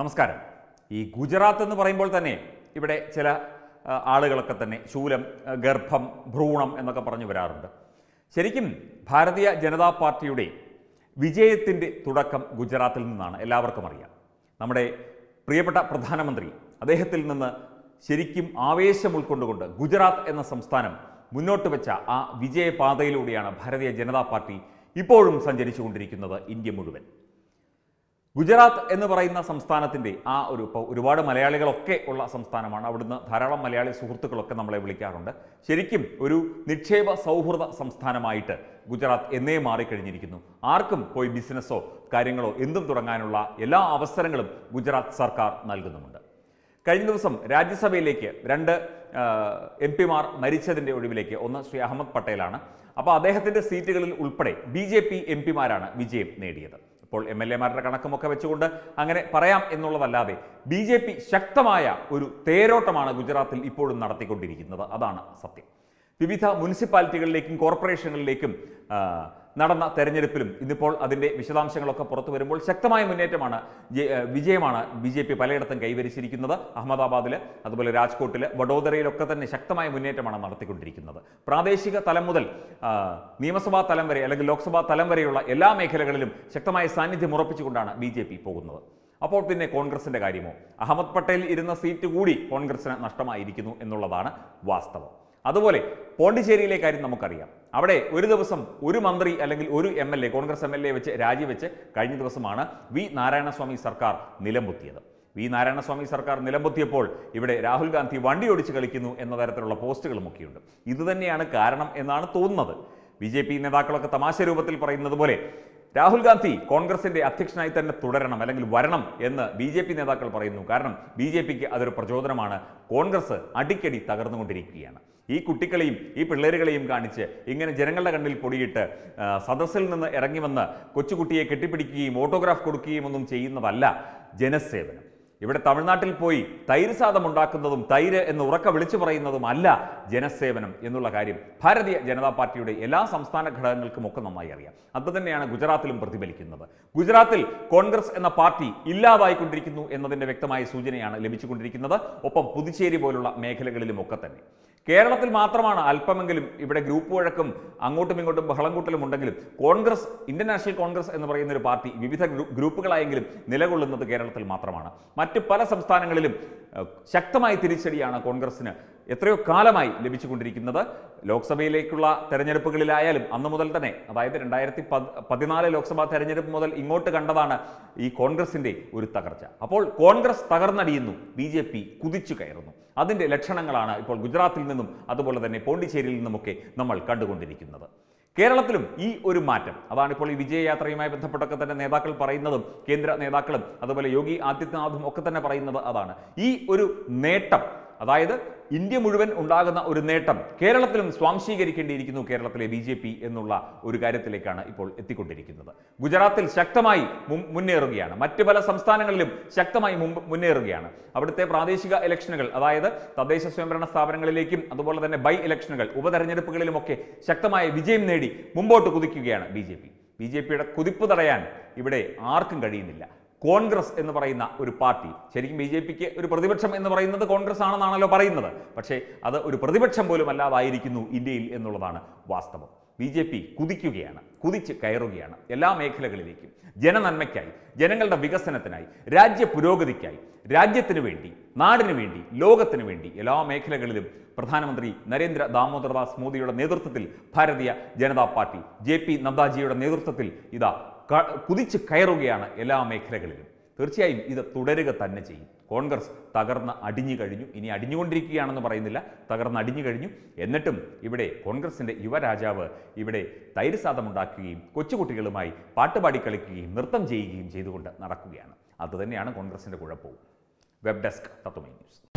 നമസ്കാരം. ഈ ഗുജറാത്ത് എന്ന് പറയുമ്പോൾ തന്നെ ഇവിടെ ചില ആളുകളൊക്കെ തന്നെ ശൂലം ഗർഭം ഭ്രൂണം എന്നൊക്കെ പറഞ്ഞു വരാറുണ്ട്. ശരിക്കും ഭാരതീയ ജനതാ പാർട്ടിയുടെ വിജയത്തിന്റെ തുടക്കം ഗുജറാത്തിൽ നിന്നാണ് എല്ലാവർക്കും അറിയാം. നമ്മുടെ പ്രിയപ്പെട്ട പ്രധാനമന്ത്രി അദ്ദേഹത്തിൽ നിന്ന് ശരിക്കും ആവേശം ഉൾക്കൊണ്ടുകൊണ്ട് ഗുജറാത്ത് എന്ന സംസ്ഥാനം മുന്നോട്ട് വെച്ച ആ വിജയപാതയിലൂടെയാണ് ഭാരതീയ ജനതാ പാർട്ടി ഇപ്പോഴും സഞ്ചരിച്ചുകൊണ്ടിരിക്കുന്നത് ഇന്ത്യ മുഴുവൻ. ഗുജറാത്ത് എന്ന് പറയുന്ന സംസ്ഥാനത്തിന്റെ ആ ഒരു ഇപ്പോൾ ഒരുപാട് മലയാളികളൊക്കെ ഉള്ള സംസ്ഥാനമാണ്. അവിടുന്ന് ധാരാളം മലയാളി സുഹൃത്തുക്കളൊക്കെ നമ്മളെ വിളിക്കാറുണ്ട്. ശരിക്കും ഒരു നിക്ഷേപ സൗഹൃദ സംസ്ഥാനമായിട്ട് ഗുജറാത്ത് എന്നേ മാറിക്കഴിഞ്ഞിരിക്കുന്നു. ആർക്കും പോയി ബിസിനസ്സോ കാര്യങ്ങളോ എന്തും തുടങ്ങാനുള്ള എല്ലാ അവസരങ്ങളും ഗുജറാത്ത് സർക്കാർ നൽകുന്നുമുണ്ട്. കഴിഞ്ഞ ദിവസം രാജ്യസഭയിലേക്ക് രണ്ട് എം പിമാർ മരിച്ചതിന്റെ ഒഴിവിലേക്ക് ഒന്ന് ശ്രീ അഹമ്മദ് പട്ടേലാണ്. അപ്പോൾ അദ്ദേഹത്തിന്റെ സീറ്റുകളിൽ ഉൾപ്പെടെ ബി ജെ പി എം പിമാരാണ് വിജയം നേടിയത്. ഇപ്പോൾ എം എൽ എമാരുടെ കണക്കുമൊക്കെ വെച്ചുകൊണ്ട് അങ്ങനെ പറയാം എന്നുള്ളതല്ലാതെ ബി ജെ പി ശക്തമായ ഒരു തേരോട്ടമാണ് ഗുജറാത്തിൽ ഇപ്പോഴും നടത്തിക്കൊണ്ടിരിക്കുന്നത്. അതാണ് സത്യം. വിവിധ മുനിസിപ്പാലിറ്റികളിലേക്കും കോർപ്പറേഷനുകളിലേക്കും നടന്ന തെരഞ്ഞെടുപ്പിലും ഇന്നിപ്പോൾ അതിന്റെ വിശദാംശങ്ങളൊക്കെ പുറത്തു വരുമ്പോൾ ശക്തമായ മുന്നേറ്റമാണ് വിജയമാണ് ബി ജെ പി പലയിടത്തും കൈവരിച്ചിരിക്കുന്നത്. അഹമ്മദാബാദിൽ അതുപോലെ രാജ്കോട്ടിൽ വഡോദരയിലൊക്കെ തന്നെ ശക്തമായ മുന്നേറ്റമാണ് നടത്തിക്കൊണ്ടിരിക്കുന്നത്. പ്രാദേശിക തലം മുതൽ നിയമസഭാ തലം വരെ അല്ലെങ്കിൽ ലോക്സഭാ തലം വരെയുള്ള എല്ലാ മേഖലകളിലും ശക്തമായ സാന്നിധ്യം ഉറപ്പിച്ചുകൊണ്ടാണ് ബി ജെ പി പോകുന്നത്. അപ്പോൾ പിന്നെ കോൺഗ്രസിന്റെ കാര്യമോ? അഹമ്മദ് പട്ടേൽ ഇരുന്ന സീറ്റ് കൂടി കോൺഗ്രസിന് നഷ്ടമായിരിക്കുന്നു എന്നുള്ളതാണ് വാസ്തവം. അതുപോലെ പോണ്ടിച്ചേരിയിലെ കാര്യം നമുക്കറിയാം. അവിടെ ഒരു ദിവസം ഒരു മന്ത്രി അല്ലെങ്കിൽ ഒരു M L A Congress M L A വെച്ച് രാജിവെച്ച് കഴിഞ്ഞ ദിവസമാണ് വി നാരായണസ്വാമി സർക്കാർ നിലംപൊത്തിയത്. വി നാരായണസ്വാമി സർക്കാർ നിലംപൊത്തിയപ്പോൾ ഇവിടെ രാഹുൽ ഗാന്ധി വണ്ടി ഓടിച്ച് കളിക്കുന്നു എന്ന തരത്തിലുള്ള പോസ്റ്റുകളുമൊക്കെയുണ്ട് ഇതുതന്നെയാണ് കാരണം എന്നാണ് തോന്നുന്നത്. ബി ജെ പി നേതാക്കളൊക്കെ തമാശ രൂപത്തിൽ പറയുന്നത് പോലെ രാഹുൽ ഗാന്ധി കോൺഗ്രസിന്റെ അധ്യക്ഷനായി തന്നെ തുടരണം അല്ലെങ്കിൽ വരണം എന്ന് ബി ജെ പി നേതാക്കൾ പറയുന്നു. കാരണം ബി ജെ പിക്ക് അതൊരു പ്രചോദനമാണ്. കോൺഗ്രസ് അടിക്കടി തകർന്നുകൊണ്ടിരിക്കുകയാണ്. ഈ കുട്ടികളെയും ഈ പിള്ളേരുകളെയും കാണിച്ച് ഇങ്ങനെ ജനങ്ങളുടെ കണ്ണിൽ പൊടിയിട്ട് സദസ്സിൽ നിന്ന് ഇറങ്ങി വന്ന് കൊച്ചുകുട്ടിയെ കെട്ടിപ്പിടിക്കുകയും ഓട്ടോഗ്രാഫ് കൊടുക്കുകയും ഒന്നും ചെയ്യുന്നതല്ല ജനസേവനം. ഇവിടെ തമിഴ്നാട്ടിൽ പോയി തൈര് സാദം ഉണ്ടാക്കുന്നതും തൈര് എന്ന് ഉറക്ക വിളിച്ചു പറയുന്നതും അല്ല ജനസേവനം എന്നുള്ള കാര്യം ഭാരതീയ ജനതാ പാർട്ടിയുടെ എല്ലാ സംസ്ഥാന ഘടകങ്ങൾക്കും ഒക്കെ നന്നായി അറിയാം. അത് തന്നെയാണ് ഗുജറാത്തിലും പ്രതിഫലിക്കുന്നത്. ഗുജറാത്തിൽ കോൺഗ്രസ് എന്ന പാർട്ടി ഇല്ലാതായിക്കൊണ്ടിരിക്കുന്നു എന്നതിന്റെ വ്യക്തമായ സൂചനയാണ് ലഭിച്ചുകൊണ്ടിരിക്കുന്നത്. ഒപ്പം പുതുച്ചേരി പോലുള്ള മേഖലകളിലും ഒക്കെ തന്നെ. കേരളത്തിൽ മാത്രമാണ് അല്പമെങ്കിലും ഇവിടെ ഗ്രൂപ്പ് വഴക്കും അങ്ങോട്ടും ഇങ്ങോട്ടും ബഹളം കൂട്ടലും ഉണ്ടെങ്കിലും കോൺഗ്രസ് ഇന്ത്യൻ നാഷണൽ കോൺഗ്രസ് എന്ന് പറയുന്ന ഒരു പാർട്ടി വിവിധ ഗ്രൂപ്പുകളായെങ്കിലും നിലകൊള്ളുന്നത് കേരളത്തിൽ മാത്രമാണ്. മറ്റ് പല സംസ്ഥാനങ്ങളിലും ശക്തമായ തിരിച്ചടിയാണ് കോൺഗ്രസിന് എത്രയോ കാലമായി ലഭിച്ചുകൊണ്ടിരിക്കുന്നത്. ലോക്സഭയിലേക്കുള്ള തെരഞ്ഞെടുപ്പുകളിലായാലും അന്ന് മുതൽ തന്നെ അതായത് രണ്ടായിരത്തി പതിനാല് ലോക്സഭാ തെരഞ്ഞെടുപ്പ് മുതൽ ഇങ്ങോട്ട് കണ്ടതാണ് ഈ കോൺഗ്രസിന്റെ ഒരു തകർച്ച. അപ്പോൾ കോൺഗ്രസ് തകർന്നടിയുന്നു ബി ജെ പി കുതിച്ചു കയറുന്നു. അതിന്റെ ലക്ഷണങ്ങളാണ് ഇപ്പോൾ ഗുജറാത്തിൽ നിന്നും അതുപോലെ തന്നെ പോണ്ടിച്ചേരിയിൽ നിന്നുമൊക്കെ നമ്മൾ കണ്ടുകൊണ്ടിരിക്കുന്നത്. കേരളത്തിലും ഈ ഒരു മാറ്റം അതാണ് ഇപ്പോൾ ഈ വിജയയാത്രയുമായി ബന്ധപ്പെട്ടൊക്കെ തന്നെ നേതാക്കൾ പറയുന്നതും കേന്ദ്ര നേതാക്കളും അതുപോലെ യോഗി ആദിത്യനാഥും ഒക്കെ തന്നെ പറയുന്നത് അതാണ്. ഈ ഒരു നേട്ടം അതായത് ഇന്ത്യ മുഴുവൻ ഉണ്ടാകുന്ന ഒരു നേട്ടം കേരളത്തിലും സ്വാംശീകരിക്കേണ്ടിയിരിക്കുന്നു കേരളത്തിലെ ബി ജെ പി എന്നുള്ള ഒരു കാര്യത്തിലേക്കാണ് ഇപ്പോൾ എത്തിക്കൊണ്ടിരിക്കുന്നത്. ഗുജറാത്തിൽ ശക്തമായി മുന്നേറുകയാണ്. മറ്റ് പല സംസ്ഥാനങ്ങളിലും ശക്തമായി മുന്നേറുകയാണ്. അവിടുത്തെ പ്രാദേശിക ഇലക്ഷനുകൾ അതായത് തദ്ദേശ സ്വയംഭരണ സ്ഥാപനങ്ങളിലേക്കും അതുപോലെ തന്നെ ബൈ ഇലക്ഷനുകൾ ഉപതെരഞ്ഞെടുപ്പുകളിലുമൊക്കെ ശക്തമായ വിജയം നേടി മുമ്പോട്ട് കുതിക്കുകയാണ് B J P. B J പിയുടെ കുതിപ്പ് തടയാൻ ഇവിടെ ആർക്കും കഴിയുന്നില്ല. കോൺഗ്രസ് എന്ന് പറയുന്ന ഒരു പാർട്ടി. ശരിക്കും ബി ജെ പിക്ക് ഒരു പ്രതിപക്ഷം എന്ന് പറയുന്നത് കോൺഗ്രസ് ആണെന്നാണല്ലോ പറയുന്നത്. പക്ഷേ അത് ഒരു പ്രതിപക്ഷം പോലും അല്ലാതായിരിക്കുന്നു ഇന്ത്യയിൽ എന്നുള്ളതാണ് വാസ്തവം. ബി ജെ പി കുതിക്കുകയാണ് കുതിച്ച് കയറുകയാണ് എല്ലാ മേഖലകളിലേക്കും. ജനനന്മയ്ക്കായി ജനങ്ങളുടെ വികസനത്തിനായി രാജ്യ പുരോഗതിക്കായി രാജ്യത്തിന് വേണ്ടി നാടിനു വേണ്ടി ലോകത്തിന് വേണ്ടി എല്ലാ മേഖലകളിലും പ്രധാനമന്ത്രി നരേന്ദ്ര ദാമോദർദാസ് മോദിയുടെ നേതൃത്വത്തിൽ Bharatiya Janata Party J P നദ്ദാജിയുടെ നേതൃത്വത്തിൽ ഇതാ കുതിച്ച് കയറുകയാണ് എല്ലാ മേഖലകളിലും. തീർച്ചയായും ഇത് തുടരുക തന്നെ ചെയ്യും. കോൺഗ്രസ് തകർന്ന് അടിഞ്ഞു കഴിഞ്ഞു. ഇനി അടിഞ്ഞുകൊണ്ടിരിക്കുകയാണെന്ന് പറയുന്നില്ല. തകർന്ന് അടിഞ്ഞു കഴിഞ്ഞു. എന്നിട്ടും ഇവിടെ കോൺഗ്രസിന്റെ യുവരാജാവ് ഇവിടെ തൈരസാദമുണ്ടാക്കുകയും കൊച്ചുകുട്ടികളുമായി പാട്ടുപാടി കളിക്കുകയും നൃത്തം ചെയ്യുകയും ചെയ്തുകൊണ്ട് നടക്കുകയാണ്. അതുതന്നെയാണ് കോൺഗ്രസിന്റെ കുഴപ്പവും. വെബ് ഡെസ്ക് തത്വമേ ന്യൂസ്.